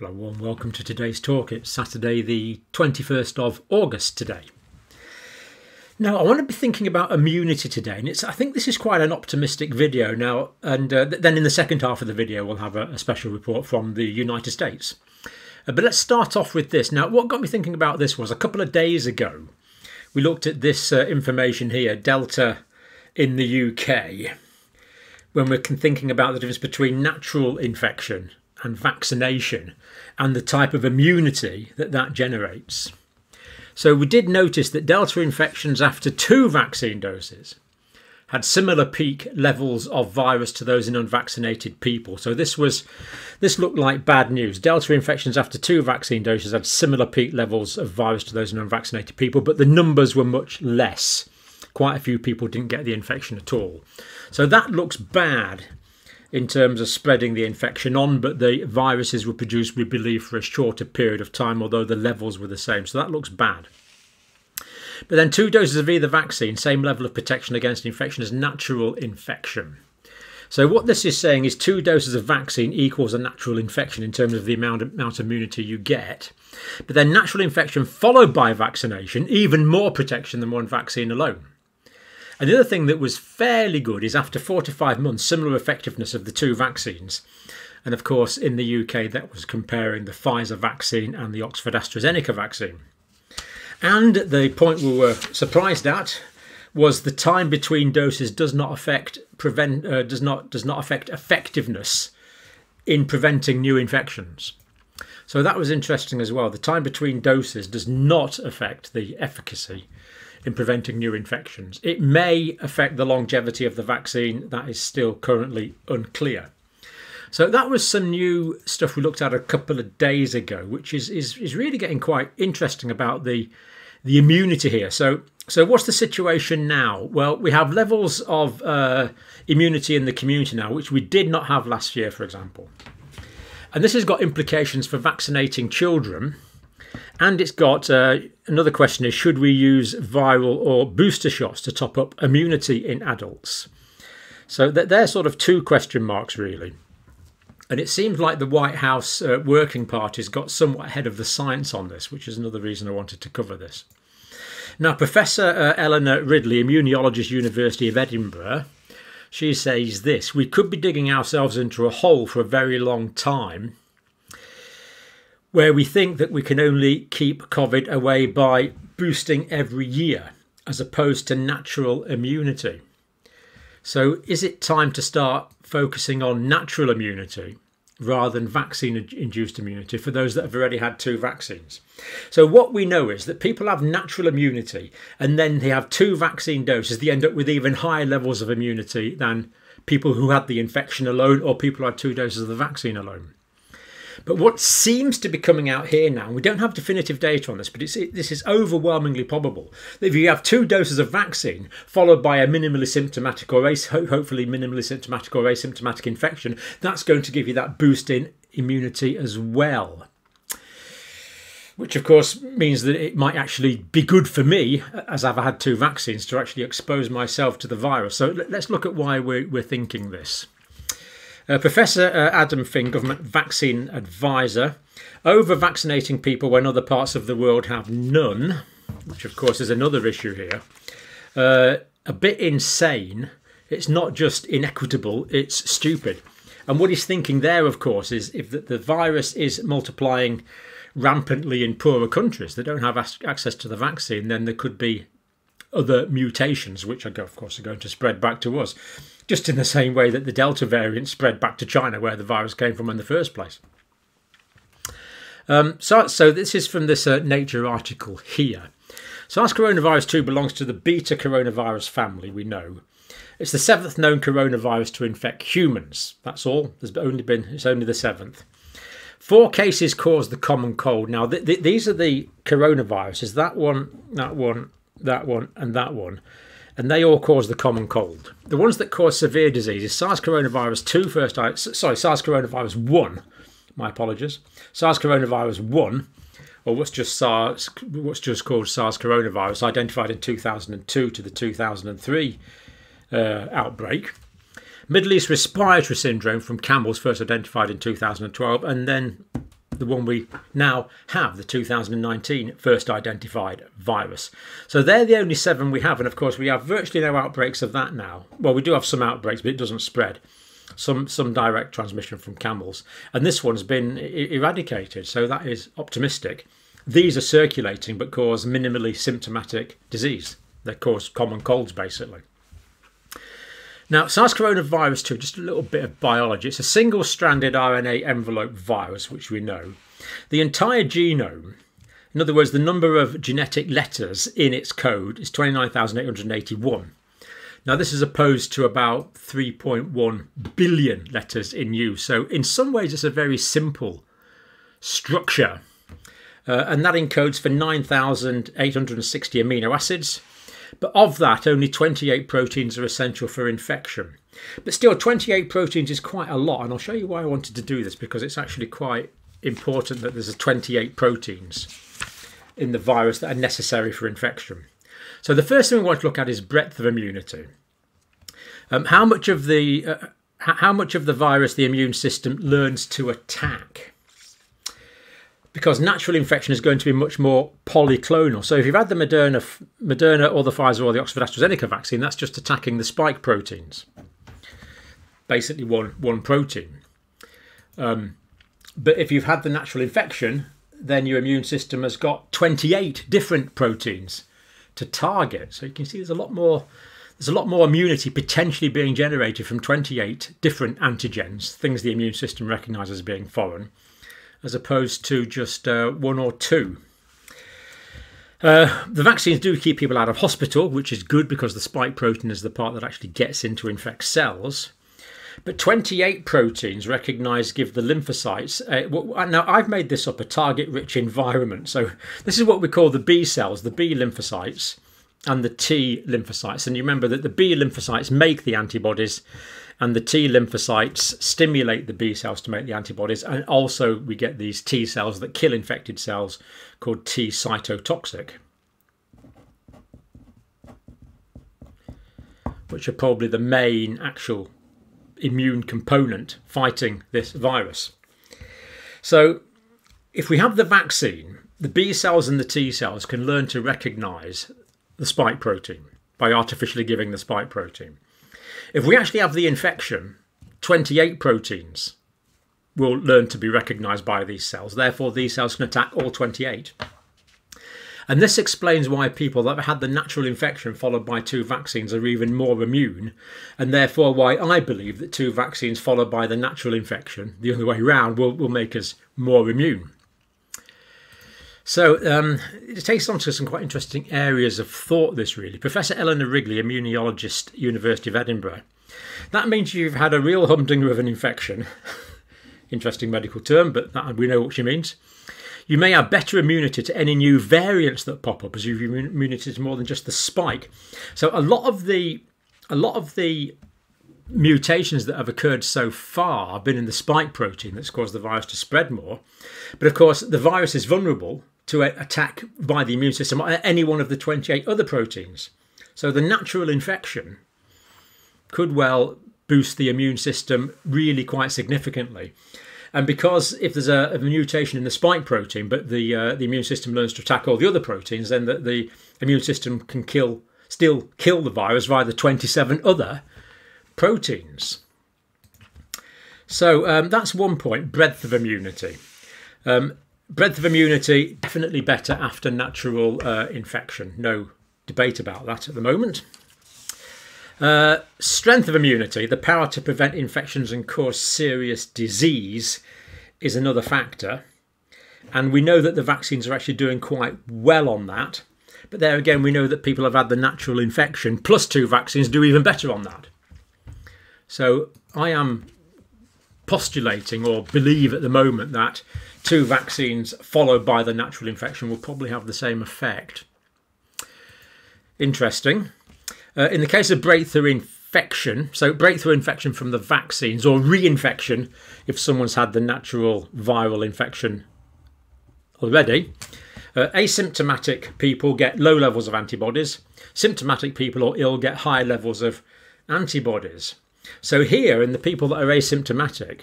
Well, a warm welcome to today's talk. It's Saturday, the 21st of August today. Now, I want to be thinking about immunity today, and it's. I think this is quite an optimistic video now. And uh, then in the second half of the video, we'll have a, a special report from the United States. Uh, but let's start off with this. Now, what got me thinking about this was a couple of days ago, we looked at this uh, information here, Delta in the UK, when we're thinking about the difference between natural infection and vaccination and the type of immunity that that generates. So we did notice that Delta infections after two vaccine doses had similar peak levels of virus to those in unvaccinated people. So this was this looked like bad news. Delta infections after two vaccine doses had similar peak levels of virus to those in unvaccinated people, but the numbers were much less. Quite a few people didn't get the infection at all. So that looks bad in terms of spreading the infection on, but the viruses were produced, we believe, for a shorter period of time, although the levels were the same. So that looks bad. But then two doses of either vaccine, same level of protection against infection as natural infection. So what this is saying is two doses of vaccine equals a natural infection in terms of the amount of, amount of immunity you get. But then natural infection followed by vaccination, even more protection than one vaccine alone. And the other thing that was fairly good is after four to five months, similar effectiveness of the two vaccines. And of course, in the UK, that was comparing the Pfizer vaccine and the Oxford AstraZeneca vaccine. And the point we were surprised at was the time between doses does not affect prevent uh, does not does not affect effectiveness in preventing new infections. So that was interesting as well. The time between doses does not affect the efficacy in preventing new infections. It may affect the longevity of the vaccine, that is still currently unclear. So that was some new stuff we looked at a couple of days ago, which is, is, is really getting quite interesting about the the immunity here. So so what's the situation now? Well, we have levels of uh, immunity in the community now, which we did not have last year, for example. And this has got implications for vaccinating children and it's got uh, another question is should we use viral or booster shots to top up immunity in adults? So they're sort of two question marks, really. And it seems like the White House uh, Working Party's got somewhat ahead of the science on this, which is another reason I wanted to cover this. Now, Professor uh, Eleanor Riley, immunologist, University of Edinburgh, she says this We could be digging ourselves into a hole for a very long time where we think that we can only keep COVID away by boosting every year as opposed to natural immunity. So, is it time to start focusing on natural immunity rather than vaccine induced immunity for those that have already had two vaccines? So, what we know is that people have natural immunity and then they have two vaccine doses, they end up with even higher levels of immunity than people who had the infection alone or people who had two doses of the vaccine alone. But what seems to be coming out here now, we don't have definitive data on this, but it, this is overwhelmingly probable that if you have two doses of vaccine followed by a minimally symptomatic or hopefully minimally symptomatic or asymptomatic infection, that's going to give you that boost in immunity as well which of course means that it might actually be good for me, uh, as I've had two vaccines, to actually expose myself to the virus. So let's look at why we're, we're thinking this. Uh, Professor uh, Adam Finn, government vaccine advisor, over vaccinating people when other parts of the world have none, which of course is another issue here, uh, a bit insane. It's not just inequitable, it's stupid. And what he's thinking there, of course, is if the, the virus is multiplying rampantly in poorer countries that don't have access to the vaccine, then there could be other mutations, which are, of course are going to spread back to us just in the same way that the Delta variant spread back to China, where the virus came from in the first place. Um, so, so this is from this uh, Nature article here. SARS coronavirus 2 belongs to the beta coronavirus family, we know. It's the seventh known coronavirus to infect humans. That's all. There's only been, it's only the seventh. Four cases caused the common cold. Now, th th these are the coronaviruses that one, that one, that one, and that one and they all cause the common cold. The ones that cause severe disease is SARS coronavirus 2 first, sorry, SARS coronavirus 1. My apologies. SARS coronavirus 1 or what's just SARS, what's just called SARS coronavirus, identified in 2002 to the 2003 uh, outbreak. Middle East respiratory syndrome from camels, first identified in 2012, and then the one we now have, the 2019 first identified virus. So they're the only seven we have, and of course we have virtually no outbreaks of that now. Well, we do have some outbreaks, but it doesn't spread. Some some direct transmission from camels, and this one's been eradicated, so that is optimistic. These are circulating but cause minimally symptomatic disease. They cause common colds basically. Now, SARS coronavirus 2, just a little bit of biology. It's a single stranded RNA envelope virus, which we know. The entire genome, in other words, the number of genetic letters in its code, is 29,881. Now, this is opposed to about 3.1 billion letters in use. So, in some ways, it's a very simple structure. Uh, and that encodes for 9,860 amino acids, but of that, only 28 proteins are essential for infection. But still, 28 proteins is quite a lot, and I'll show you why I wanted to do this because it's actually quite important that there's a 28 proteins in the virus that are necessary for infection. So the first thing we want to look at is breadth of immunity. Um, how much of the uh, how much of the virus the immune system learns to attack? Because natural infection is going to be much more polyclonal. So if you've had the Moderna, Moderna or the Pfizer or the Oxford AstraZeneca vaccine, that's just attacking the spike proteins, basically one one protein. Um, but if you've had the natural infection, then your immune system has got 28 different proteins to target. So you can see there's a lot more there's a lot more immunity potentially being generated from 28 different antigens, things the immune system recognizes as being foreign as opposed to just uh, one or two. Uh, the vaccines do keep people out of hospital, which is good because the spike protein is the part that actually gets into infect cells. But 28 proteins recognise give the lymphocytes. Uh, now, I've made this up a target rich environment. So, this is what we call the B cells, the B lymphocytes, and the T lymphocytes. And you remember that the B lymphocytes make the antibodies, and the T lymphocytes stimulate the B cells to make the antibodies, and also we get these T cells that kill infected cells called T cytotoxic, which are probably the main actual immune component fighting this virus. So, if we have the vaccine, the B cells and the T cells can learn to recognize the spike protein by artificially giving the spike protein. If we actually have the infection, 28 proteins will learn to be recognized by these cells. Therefore, these cells can attack all 28. And this explains why people that have had the natural infection followed by two vaccines are even more immune, and therefore why I believe that two vaccines followed by the natural infection, the other way around, will, will make us more immune. So um, it takes on to some quite interesting areas of thought, this really. Professor Eleanor Riley, immunologist, University of Edinburgh. That means you've had a real humdinger of an infection. interesting medical term, but that, we know what she means. You may have better immunity to any new variants that pop up as you've immunity to more than just the spike. So a lot of the a lot of the mutations that have occurred so far have been in the spike protein that's caused the virus to spread more. But of course, the virus is vulnerable to attack by the immune system any one of the 28 other proteins. So the natural infection could well boost the immune system really quite significantly. And because if there's a, a mutation in the spike protein, but the uh, the immune system learns to attack all the other proteins, then the, the immune system can kill still kill the virus via the 27 other proteins. So um, that's one point: breadth of immunity. Um, breadth of immunity definitely better after natural uh, infection. No debate about that at the moment. Uh, strength of immunity, the power to prevent infections and cause serious disease, is another factor. And we know that the vaccines are actually doing quite well on that. But there again, we know that people have had the natural infection plus two vaccines do even better on that. So I am postulating or believe at the moment that two vaccines followed by the natural infection will probably have the same effect. Interesting. Uh, in the case of breakthrough infection, so breakthrough infection from the vaccines or reinfection if someone's had the natural viral infection already, uh, asymptomatic people get low levels of antibodies. Symptomatic people or ill get high levels of antibodies. So, here in the people that are asymptomatic,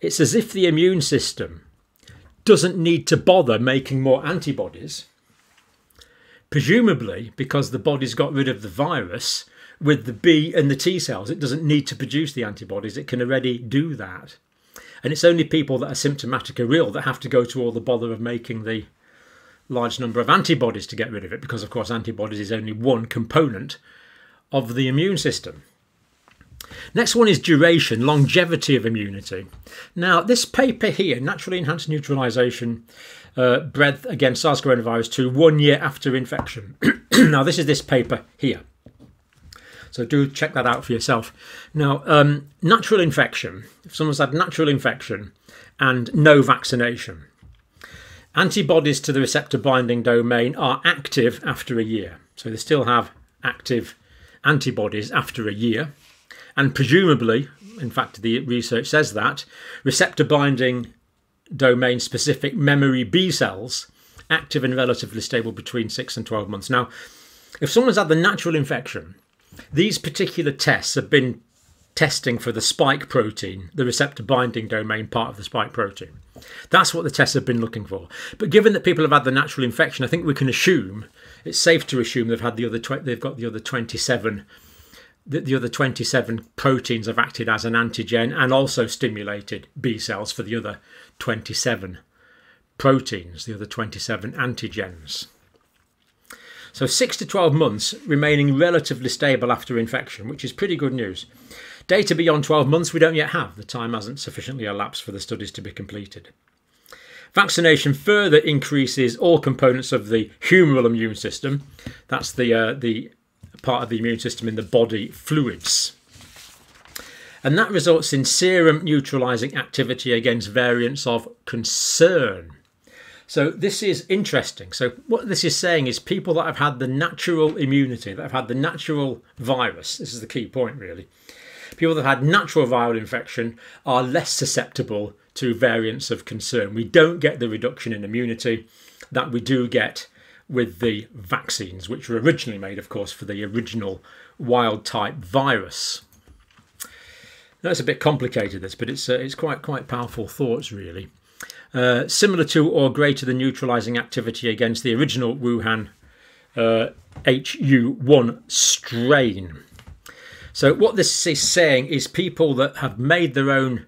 it's as if the immune system doesn't need to bother making more antibodies, presumably because the body's got rid of the virus with the B and the T cells. It doesn't need to produce the antibodies, it can already do that. And it's only people that are symptomatic or ill that have to go to all the bother of making the large number of antibodies to get rid of it, because of course antibodies is only one component of the immune system. Next one is duration, longevity of immunity. Now, this paper here, naturally enhanced neutralization uh, breadth against SARS coronavirus 2, one year after infection. now, this is this paper here. So do check that out for yourself. Now, um, natural infection, if someone's had natural infection and no vaccination, antibodies to the receptor binding domain are active after a year. So they still have active antibodies after a year. And presumably, in fact, the research says that, receptor binding domain specific memory B cells active and relatively stable between 6 and 12 months. Now, if someone's had the natural infection these particular tests have been testing for the spike protein, the receptor binding domain part of the spike protein. That's what the tests have been looking for. But given that people have had the natural infection, I think we can assume it's safe to assume they've had the other they've got the other 27 the, the other 27 proteins have acted as an antigen and also stimulated B cells for the other 27 proteins, the other 27 antigens. So 6 to 12 months remaining relatively stable after infection, which is pretty good news. Data beyond 12 months we don't yet have. The time hasn't sufficiently elapsed for the studies to be completed. Vaccination further increases all components of the humoral immune system. That's the, uh, the part of the immune system in the body fluids. And that results in serum neutralizing activity against variants of concern. So this is interesting. So what this is saying is people that have had the natural immunity, that have had the natural virus, this is the key point really, people that have had natural viral infection are less susceptible to variants of concern. We don't get the reduction in immunity that we do get with the vaccines, which were originally made, of course, for the original wild type virus. That's a bit complicated, this, but it's uh, it's quite quite powerful thoughts, really. Uh, similar to or greater than neutralizing activity against the original Wuhan uh, HU1 strain. So what this is saying is people that have made their own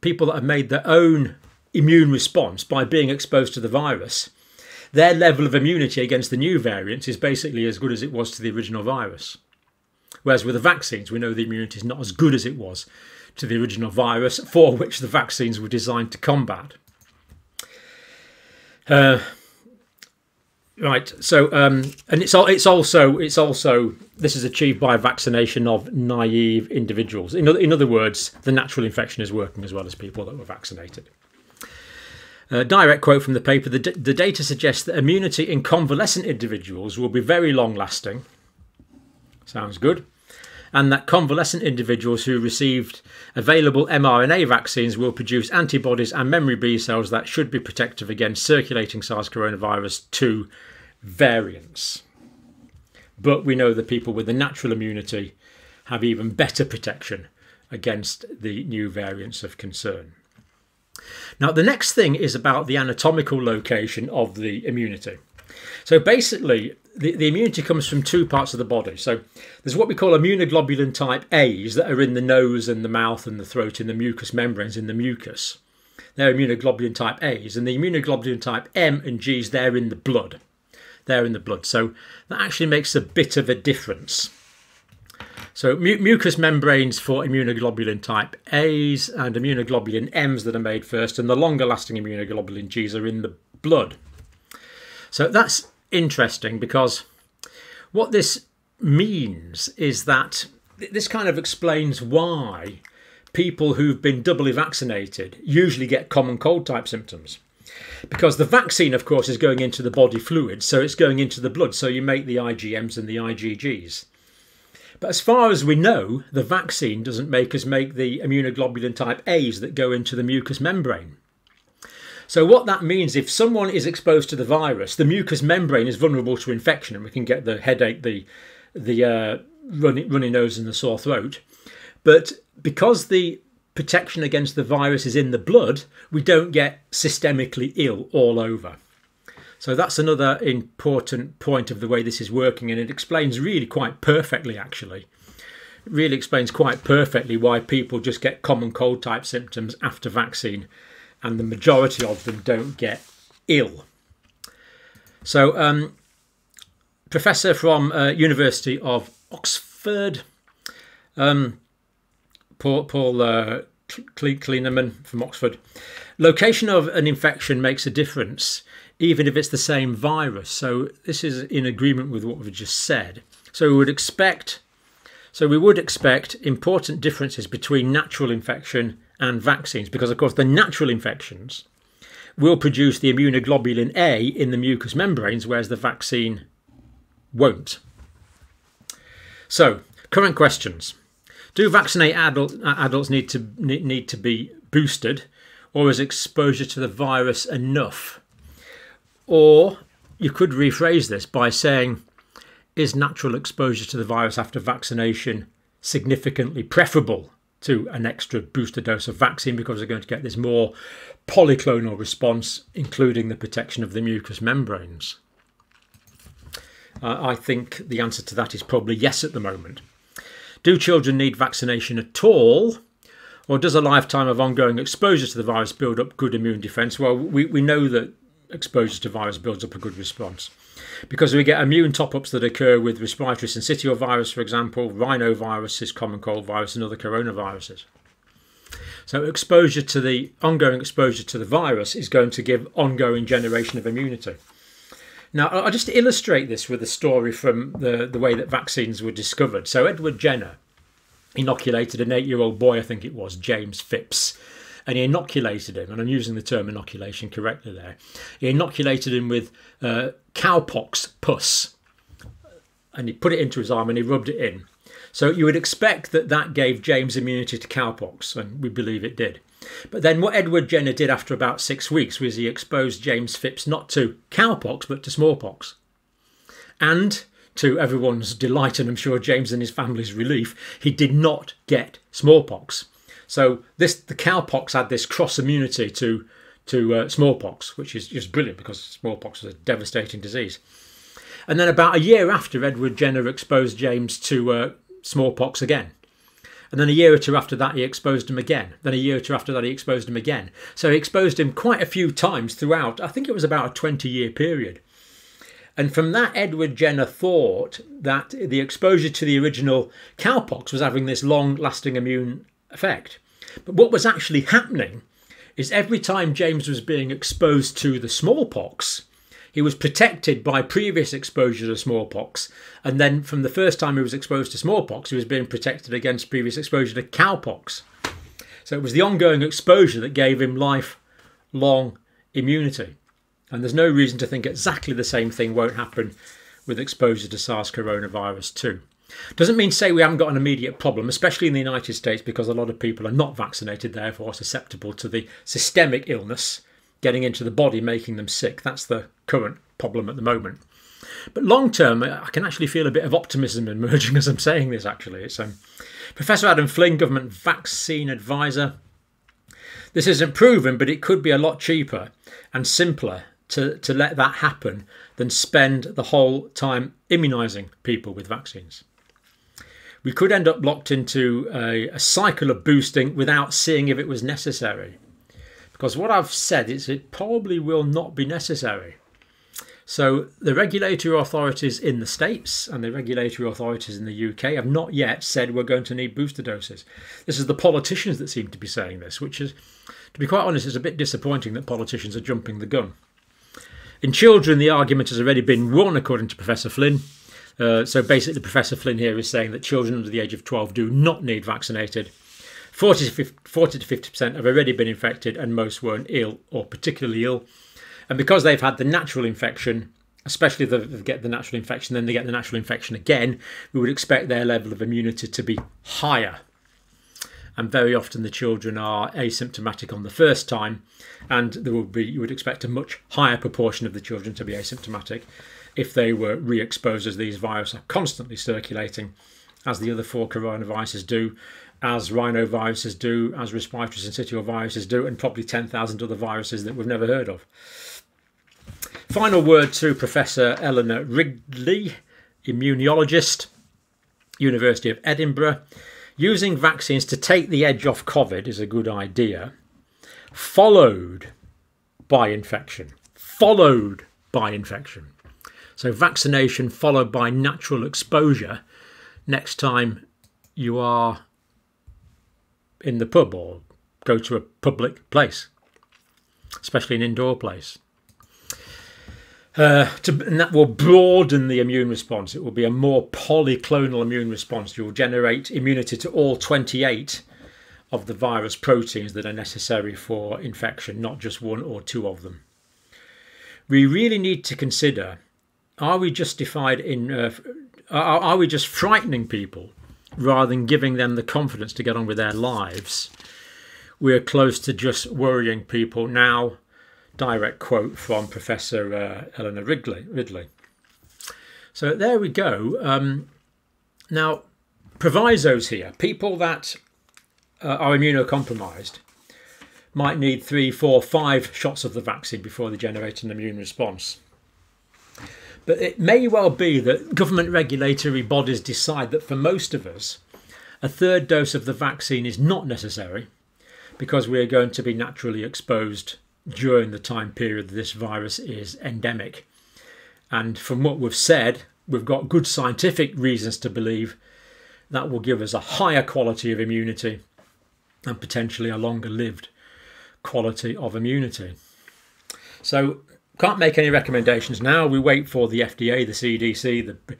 people that have made their own immune response by being exposed to the virus, their level of immunity against the new variants is basically as good as it was to the original virus. Whereas with the vaccines, we know the immunity is not as good as it was to the original virus for which the vaccines were designed to combat. Uh, right. So, um, and it's it's also it's also this is achieved by vaccination of naive individuals. In other, in other words, the natural infection is working as well as people that were vaccinated. A direct quote from the paper the, the data suggests that immunity in convalescent individuals will be very long lasting. Sounds good and that convalescent individuals who received available mRNA vaccines will produce antibodies and memory B cells that should be protective against circulating SARS coronavirus 2 variants. But we know that people with the natural immunity have even better protection against the new variants of concern. Now, the next thing is about the anatomical location of the immunity. So basically, the, the immunity comes from two parts of the body. So there's what we call immunoglobulin type A's that are in the nose and the mouth and the throat in the mucous membranes in the mucus. They're immunoglobulin type A's, and the immunoglobulin type M and G's they're in the blood. They're in the blood. So that actually makes a bit of a difference. So mu mucous membranes for immunoglobulin type A's and immunoglobulin M's that are made first, and the longer lasting immunoglobulin G's are in the blood. So that's interesting because what this means is that this kind of explains why people who've been doubly vaccinated usually get common cold type symptoms. Because the vaccine, of course, is going into the body fluid, so it's going into the blood, so you make the IgMs and the IgGs. But as far as we know, the vaccine doesn't make us make the immunoglobulin type A's that go into the mucous membrane. So what that means, if someone is exposed to the virus, the mucous membrane is vulnerable to infection, and we can get the headache, the the uh, runny, runny nose, and the sore throat. But because the protection against the virus is in the blood, we don't get systemically ill all over. So that's another important point of the way this is working, and it explains really quite perfectly, actually. It really explains quite perfectly why people just get common cold type symptoms after vaccine, and the majority of them don't get ill. So, um, professor from uh, University of Oxford, um, Paul, Paul uh, Klenerman from Oxford. Location of an infection makes a difference, even if it's the same virus. So this is in agreement with what we've just said. So we would expect, so we would expect important differences between natural infection and vaccines, because of course the natural infections will produce the immunoglobulin A in the mucous membranes, whereas the vaccine won't. So, current questions. Do vaccinated adult, uh, adults need to need to be boosted, or is exposure to the virus enough? Or you could rephrase this by saying, is natural exposure to the virus after vaccination significantly preferable to an extra booster dose of vaccine because they're going to get this more polyclonal response, including the protection of the mucous membranes? Uh, I think the answer to that is probably yes at the moment. Do children need vaccination at all? Or does a lifetime of ongoing exposure to the virus build up good immune defence? Well, we, we know that exposure to virus builds up a good response. Because we get immune top ups that occur with respiratory syncytial virus, for example, rhinoviruses, common cold virus, and other coronaviruses. So, exposure to the ongoing exposure to the virus is going to give ongoing generation of immunity. Now, I'll just illustrate this with a story from the, the way that vaccines were discovered. So, Edward Jenner inoculated an eight year old boy, I think it was, James Phipps, and he inoculated him, and I'm using the term inoculation correctly there. He inoculated him with uh, cowpox pus, and he put it into his arm and he rubbed it in. So, you would expect that that gave James immunity to cowpox, and we believe it did. But then what Edward Jenner did after about six weeks was he exposed James Phipps not to cowpox but to smallpox. And to everyone's delight and I'm sure James and his family's relief, he did not get smallpox. So this the cowpox had this cross immunity to to uh, smallpox, which is just brilliant because smallpox is a devastating disease. And then about a year after, Edward Jenner exposed James to uh, smallpox again. And then a year or two after that, he exposed him again. Then a year or two after that, he exposed him again. So he exposed him quite a few times throughout, I think it was about a 20 year period. And from that, Edward Jenner thought that the exposure to the original cowpox was having this long lasting immune effect. But what was actually happening is every time James was being exposed to the smallpox, he was protected by previous exposure to smallpox, and then from the first time he was exposed to smallpox, he was being protected against previous exposure to cowpox. So it was the ongoing exposure that gave him lifelong immunity. And there's no reason to think exactly the same thing won't happen with exposure to SARS coronavirus 2. Doesn't mean say we haven't got an immediate problem, especially in the United States, because a lot of people are not vaccinated, therefore susceptible to the systemic illness getting into the body, making them sick. That's the current problem at the moment. But long term, I can actually feel a bit of optimism emerging as I'm saying this. Actually, it's um, Professor Adam Finn, government vaccine advisor. This isn't proven, but it could be a lot cheaper and simpler to, to let that happen than spend the whole time immunising people with vaccines. We could end up locked into a, a cycle of boosting without seeing if it was necessary. Because what I've said is it probably will not be necessary. So the regulatory authorities in the States and the regulatory authorities in the UK have not yet said we're going to need booster doses. This is the politicians that seem to be saying this, which is, to be quite honest, is a bit disappointing that politicians are jumping the gun. In children, the argument has already been won, according to Professor Finn. Uh, so basically, Professor Finn here is saying that children under the age of 12 do not need vaccinated 40 to 50, 40 to 50% have already been infected and most weren't ill or particularly ill. And because they've had the natural infection, especially if they get the natural infection, then they get the natural infection again, we would expect their level of immunity to be higher. And very often the children are asymptomatic on the first time, and there will be you would expect a much higher proportion of the children to be asymptomatic if they were re-exposed as these viruses are constantly circulating as the other four coronaviruses do as rhinoviruses do, as respiratory syncytial viruses do, and probably 10,000 other viruses that we've never heard of. Final word to Professor Eleanor Riley, immunologist, University of Edinburgh. Using vaccines to take the edge off COVID is a good idea, followed by infection. Followed by infection. So, vaccination followed by natural exposure next time you are in the pub or go to a public place, especially an indoor place. Uh, to, and that will broaden the immune response. It will be a more polyclonal immune response. You will generate immunity to all 28 of the virus proteins that are necessary for infection, not just one or two of them. We really need to consider are we justified in, uh, are, are we just frightening people rather than giving them the confidence to get on with their lives? We're close to just worrying people now direct quote from Professor uh, Eleanor Riley. Riley. So there we go. Um, now, provisos here. People that uh, are immunocompromised might need three, four, five shots of the vaccine before they generate an immune response. But it may well be that government regulatory bodies decide that for most of us, a third dose of the vaccine is not necessary because we are going to be naturally exposed during the time period this virus is endemic. And from what we've said, we've got good scientific reasons to believe that will give us a higher quality of immunity and potentially a longer lived quality of immunity. So, can't make any recommendations now. We wait for the FDA, the CDC, the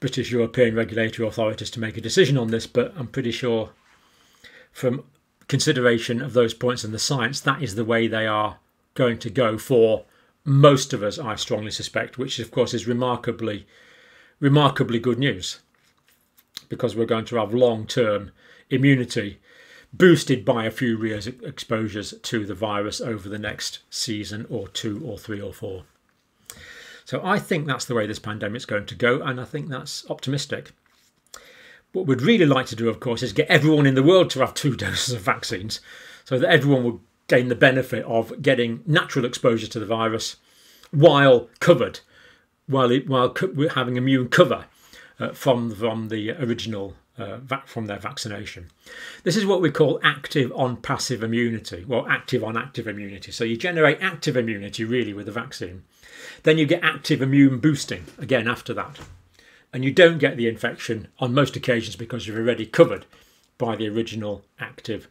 British European regulatory authorities to make a decision on this, but I'm pretty sure from consideration of those points in the science, that is the way they are going to go for most of us, I strongly suspect, which of course is remarkably, remarkably good news because we're going to have long term immunity boosted by a few years exposures to the virus over the next season or two or three or four. So I think that's the way this pandemic's going to go, and I think that's optimistic. What we'd really like to do, of course, is get everyone in the world to have two doses of vaccines so that everyone will gain the benefit of getting natural exposure to the virus while covered, while, it, while co- having immune cover uh, from, from the original uh, from their vaccination. This is what we call active on passive immunity, well, active on active immunity. So you generate active immunity really with the vaccine. Then you get active immune boosting again after that and you don't get the infection on most occasions because you're already covered by the original active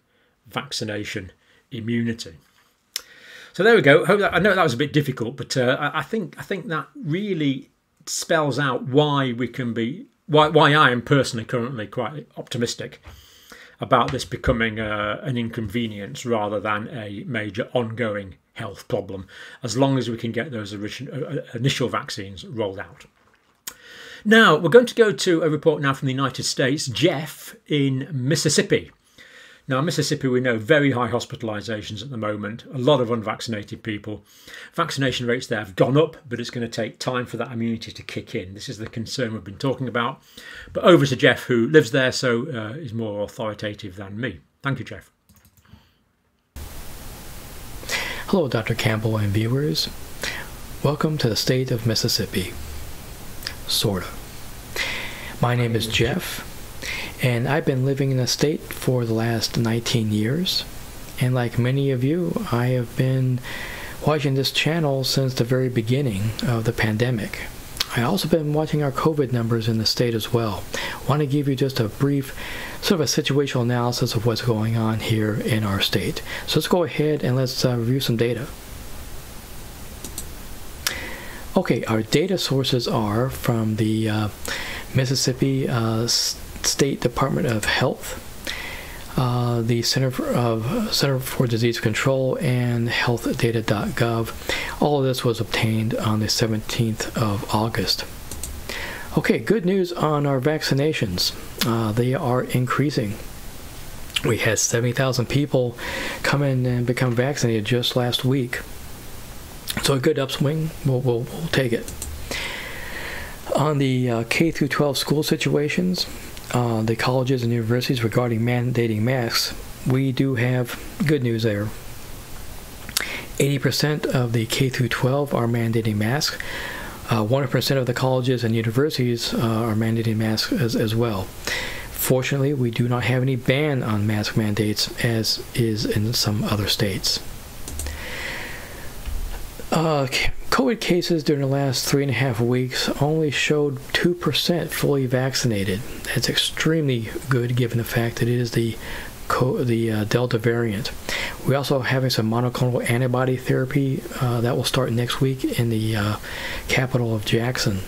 vaccination immunity. So there we go. I know that was a bit difficult, but uh, I think I think that really spells out why we can be why why I am personally currently quite optimistic about this becoming uh, an inconvenience rather than a major ongoing health problem, as long as we can get those original, uh, initial vaccines rolled out. Now, we're going to go to a report now from the United States. Jeff in Mississippi. Now, Mississippi, we know very high hospitalizations at the moment, a lot of unvaccinated people. Vaccination rates there have gone up, but it's going to take time for that immunity to kick in. This is the concern we've been talking about. But over to Jeff, who lives there, so uh, is more authoritative than me. Thank you, Jeff. Hello, Dr. Campbell and viewers. Welcome to the state of Mississippi sort of. My name is Jeff, and I've been living in the state for the last 19 years. And like many of you, I have been watching this channel since the very beginning of the pandemic. I also been watching our COVID numbers in the state as well. Want to give you just a brief sort of a situational analysis of what's going on here in our state. So let's go ahead and let's uh, review some data. Okay, our data sources are from the uh, Mississippi uh, State Department of Health, uh, the Center for, Center for Disease Control, and healthdata.gov. All of this was obtained on the 17th of August. Okay, good news on our vaccinations. Uh, they are increasing. We had 70,000 people come in and become vaccinated just last week. So a good upswing, we'll, we'll, we'll take it. On the uh, K through 12 school situations, uh, the colleges and universities regarding mandating masks, we do have good news there. 80% of the K through 12 are mandating masks. Uh, 100% of the colleges and universities uh, are mandating masks as, as well. Fortunately, we do not have any ban on mask mandates as is in some other states. Uh, COVID cases during the last three and a half weeks only showed 2% fully vaccinated. That's extremely good given the fact that it is the the uh, Delta variant. We're also having some monoclonal antibody therapy uh, that will start next week in the uh, capital of Jackson.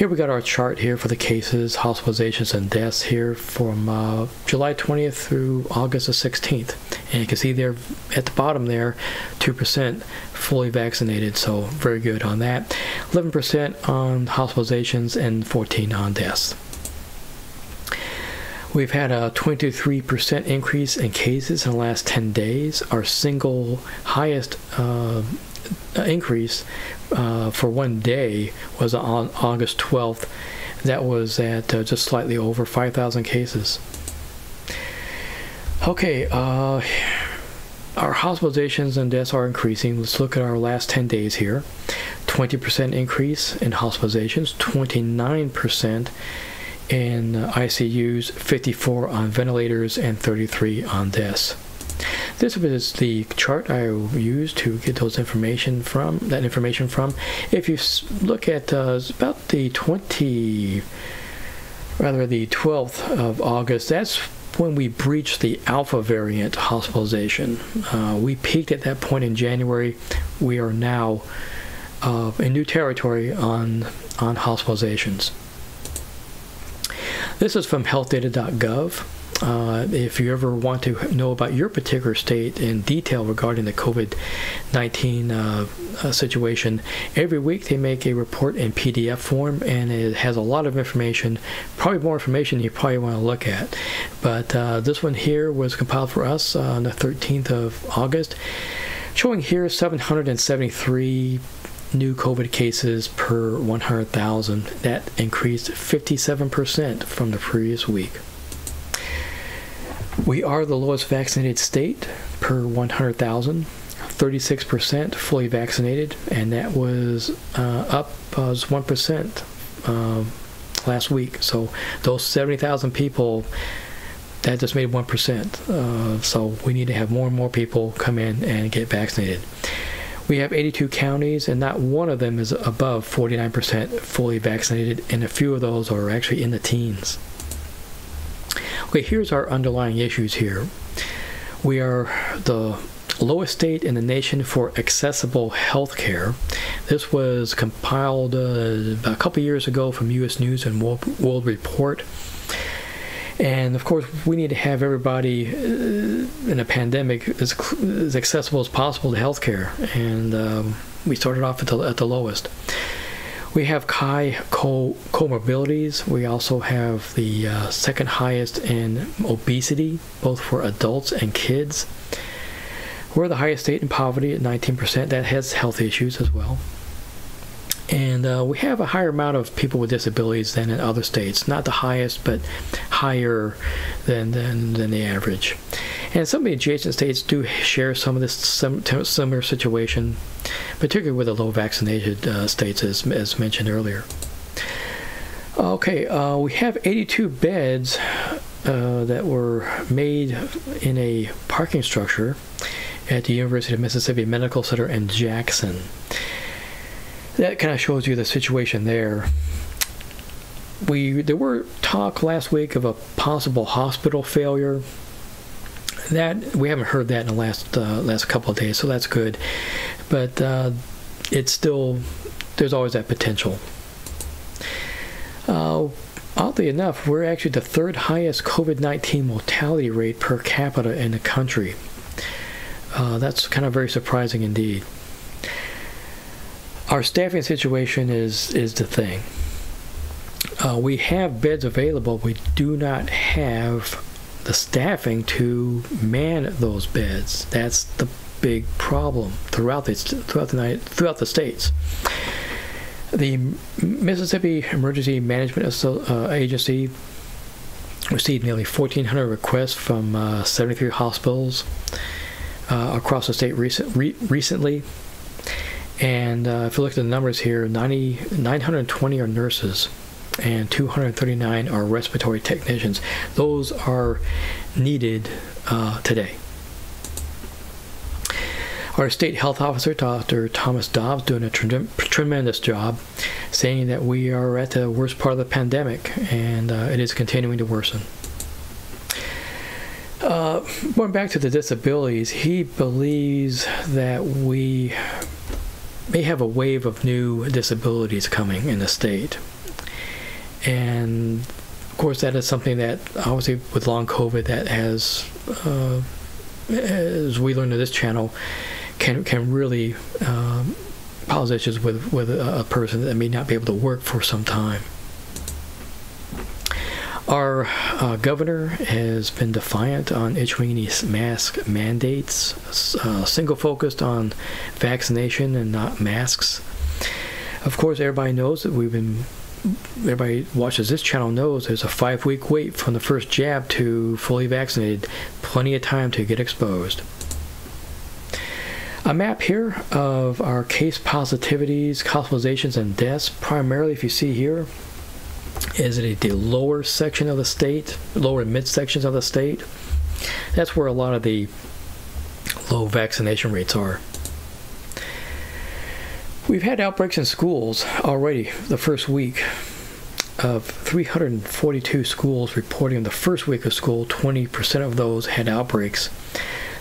Here we got our chart here for the cases, hospitalizations, and deaths here from uh, July 20th through August the 16th. And you can see there at the bottom there, 2% fully vaccinated, so very good on that. 11% on hospitalizations and 14 on deaths. We've had a 23% increase in cases in the last 10 days. Our single highest uh, increase uh, for one day was on August 12th. That was at uh, just slightly over 5,000 cases. Okay, uh, our hospitalizations and deaths are increasing. Let's look at our last 10 days here 20% increase in hospitalizations, 29% in ICUs, 54 on ventilators, and 33 on deaths. This is the chart I used to get those information from. That information from. If you look at uh, about the 20, rather the 12th of August, that's when we breached the alpha variant hospitalization. Uh, we peaked at that point in January. We are now uh, in new territory on on hospitalizations. This is from healthdata.gov. Uh, if you ever want to know about your particular state in detail regarding the COVID 19 uh, uh, situation, every week they make a report in PDF form and it has a lot of information, probably more information you probably want to look at. But uh, this one here was compiled for us on the 13th of August, showing here 773 new COVID cases per 100,000. That increased 57% from the previous week. We are the lowest vaccinated state per 100,000. 36% fully vaccinated, and that was uh, up uh, 1% uh, last week. So those 70,000 people, that just made 1%. Uh, so we need to have more and more people come in and get vaccinated. We have 82 counties, and not one of them is above 49% fully vaccinated, and a few of those are actually in the teens. Okay, here's our underlying issues here. We are the lowest state in the nation for accessible health care. This was compiled uh, a couple years ago from U.S. News and World, Report. And of course, we need to have everybody uh, in a pandemic as, as accessible as possible to healthcare. And um, we started off at the, at the lowest. We have high co- comorbidities. We also have the uh, second highest in obesity, both for adults and kids. We're the highest state in poverty at 19%. That has health issues as well. And uh, we have a higher amount of people with disabilities than in other states. Not the highest, but higher than, than, than the average. And some of the adjacent states do share some of this similar situation, particularly with the low vaccinated uh, states, as, as mentioned earlier. Okay, uh, we have 82 beds uh, that were made in a parking structure at the University of Mississippi Medical Center in Jackson. That kind of shows you the situation there. We there were talk last week of a possible hospital failure that we haven't heard that in the last uh, last couple of days, so that's good. But uh, it's still there's always that potential. Uh, oddly enough, we're actually the third highest COVID-19 mortality rate per capita in the country. Uh, that's kind of very surprising indeed. Our staffing situation is is the thing. Uh, we have beds available. We do not have the staffing to man those beds. That's the big problem throughout the throughout the night throughout the states. The Mississippi Emergency Management uh, Agency received nearly 1,400 requests from uh, 73 hospitals uh, across the state recent, re- recently. And uh, if you look at the numbers here, 90, 920 are nurses and 239 are respiratory technicians. Those are needed uh, today. Our state health officer, Dr. Thomas Dobbs, doing a tre- tremendous job, saying that we are at the worst part of the pandemic and uh, it is continuing to worsen. Uh, going back to the disabilities, he believes that we may have a wave of new disabilities coming in the state. And of course, that is something that obviously with long COVID that has, uh, as we learned in this channel, can can really um, cause issues with with a, a person that may not be able to work for some time. Our uh, governor has been defiant on issuing these mask mandates, uh, single focused on vaccination and not masks. Of course, everybody knows that we've been, everybody watches this channel knows there's a five week wait from the first jab to fully vaccinated, plenty of time to get exposed. A map here of our case positivities, hospitalizations, and deaths. Primarily, if you see here, is it the lower section of the state, lower mid sections of the state? That's where a lot of the low vaccination rates are. We've had outbreaks in schools already the first week of 342 schools reporting in the first week of school, 20% of those had outbreaks.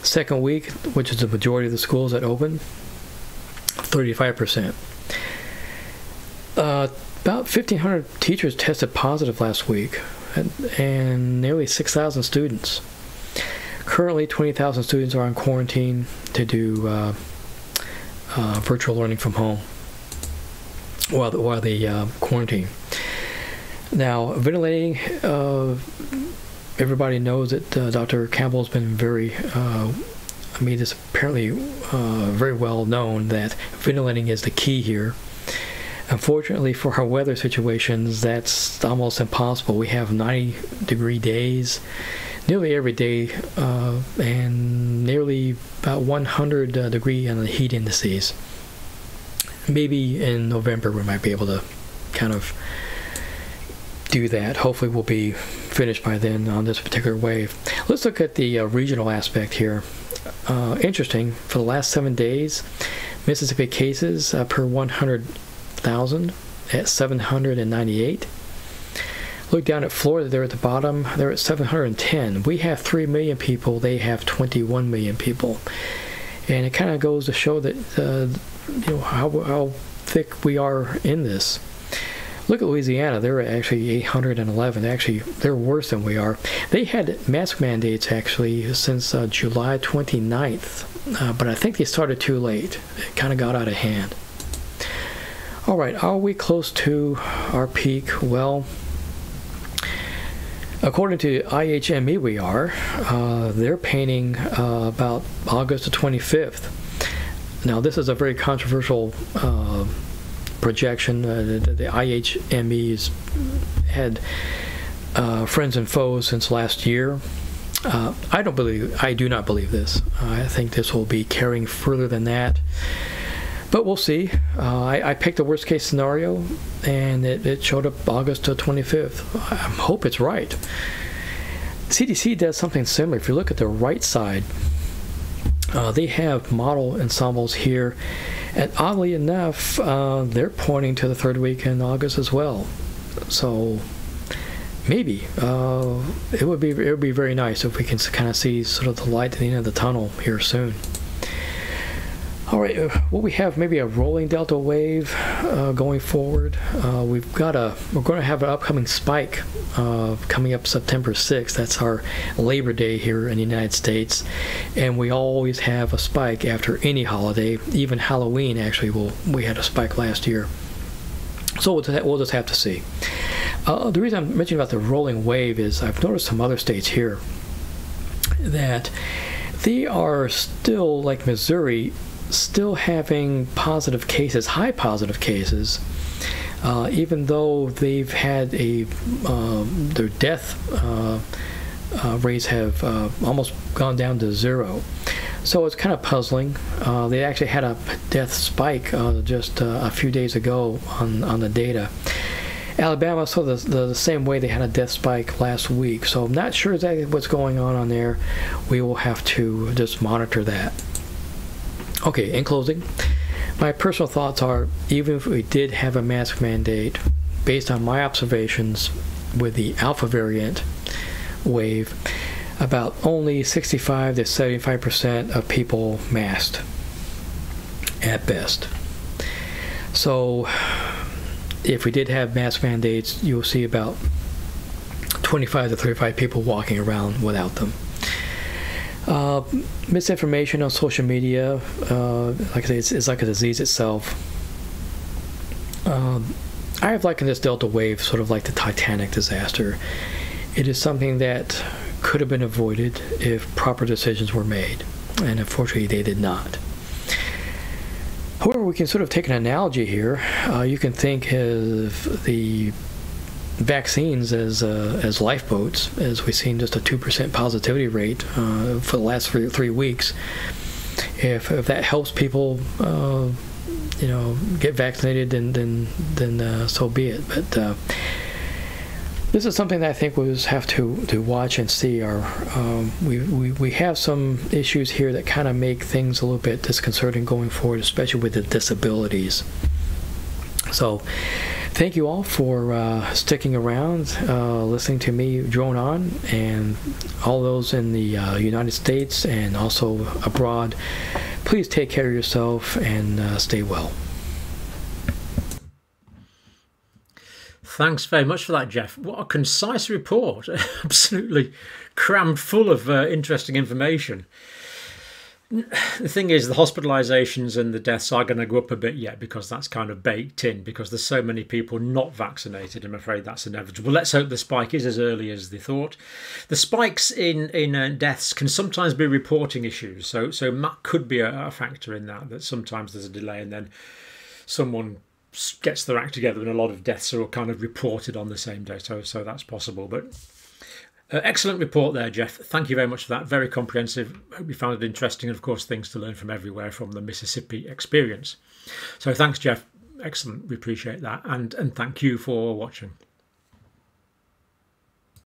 Second week, which is the majority of the schools that open, 35%. Uh, about 1,500 teachers tested positive last week, and, and nearly 6,000 students. Currently, 20,000 students are on quarantine to do uh, uh, virtual learning from home while the, while the uh, quarantine. Now, ventilating, uh, everybody knows that uh, Dr. Campbell has been very, uh, I mean, it's apparently very well known that ventilating is the key here. Unfortunately, for our weather situations, that's almost impossible. We have 90 degree days nearly every day uh, and nearly about 100 uh, degree on the heat indices. Maybe in November we might be able to kind of do that. Hopefully, we'll be finished by then on this particular wave. Let's look at the uh, regional aspect here. Uh, interesting, for the last seven days, Mississippi cases uh, per 100 thousand at 798. Look down at Florida, they're at the bottom, they're at 710. We have 3 million people, they have 21 million people. And it kind of goes to show that, uh, you know, how, how thick we are in this. Look at Louisiana, they're actually 811. Actually, they're worse than we are. They had mask mandates actually since uh, July 29th, uh, but I think they started too late. It kind of got out of hand. All right, are we close to our peak? Well, according to IHME, we are. Uh, they're painting uh, about August the 25th. Now, this is a very controversial uh, projection. Uh, the, the IHME's had uh, friends and foes since last year. Uh, I don't believe. I do not believe this. I think this will be carrying further than that but we'll see. Uh, I, I, picked the worst case scenario, and it, it showed up August 25th. I hope it's right. CDC does something similar. If you look at the right side, uh, they have model ensembles here, and oddly enough, uh, they're pointing to the third week in August as well. So maybe uh, it would be it would be very nice if we can kind of see sort of the light at the end of the tunnel here soon. All right, uh, well, we have maybe a rolling delta wave uh, going forward. Uh, we've got a, we're going to have an upcoming spike uh, coming up September 6th. That's our Labor Day here in the United States. And we always have a spike after any holiday, even Halloween, actually, we'll, we had a spike last year. So we'll just, we'll just have to see. Uh, the reason I'm mentioning about the rolling wave is I've noticed some other states here that they are still, like Missouri, still having positive cases, high positive cases, uh, even though they've had a um, their death uh, uh, rates have uh, almost gone down to zero. So it's kind of puzzling. Uh, they actually had a death spike uh, just a few days ago on, on the data. Alabama saw the, the, the, same way they had a death spike last week. So I'm not sure exactly what's going on on there. We will have to just monitor that. Okay, in closing, my personal thoughts are even if we did have a mask mandate, based on my observations with the alpha variant wave, about only 65 to 75 percent of people masked at best. So if we did have mask mandates, you'll see about 25 to 35 people walking around without them. Uh, misinformation on social media, uh, like I say, it's, it's, like a disease itself. Um, I have likened this Delta wave sort of like the Titanic disaster. It is something that could have been avoided if proper decisions were made, and unfortunately, they did not. However, we can sort of take an analogy here. Uh, you can think of the vaccines as uh, as lifeboats, as we've seen just a two percent positivity rate uh, for the last three, three weeks. If, if that helps people, uh, you know, get vaccinated, then then then uh, so be it. But uh, this is something that I think we'll just have to, to watch and see. Our um, we, we we have some issues here that kind of make things a little bit disconcerting going forward, especially with the disabilities. So, thank you all for uh, sticking around, uh, listening to me drone on, and all those in the uh, United States and also abroad. Please take care of yourself and uh, stay well. Thanks very much for that, Jeff. What a concise report. Absolutely crammed full of uh, interesting information. The thing is, the hospitalizations and the deaths are going to go up a bit yet because that's kind of baked in because there's so many people not vaccinated. I'm afraid that's inevitable. Let's hope the spike is as early as they thought. The spikes in in uh, deaths can sometimes be reporting issues, so so that could be a, a factor in that. That sometimes there's a delay and then someone gets their act together and a lot of deaths are all kind of reported on the same day so so that's possible but uh, excellent report there jeff. Thank you very much for that. Very comprehensive. Hope you found it interesting and of course things to learn from everywhere from the mississippi experience. So thanks jeff. Excellent. We appreciate that. And and thank you for watching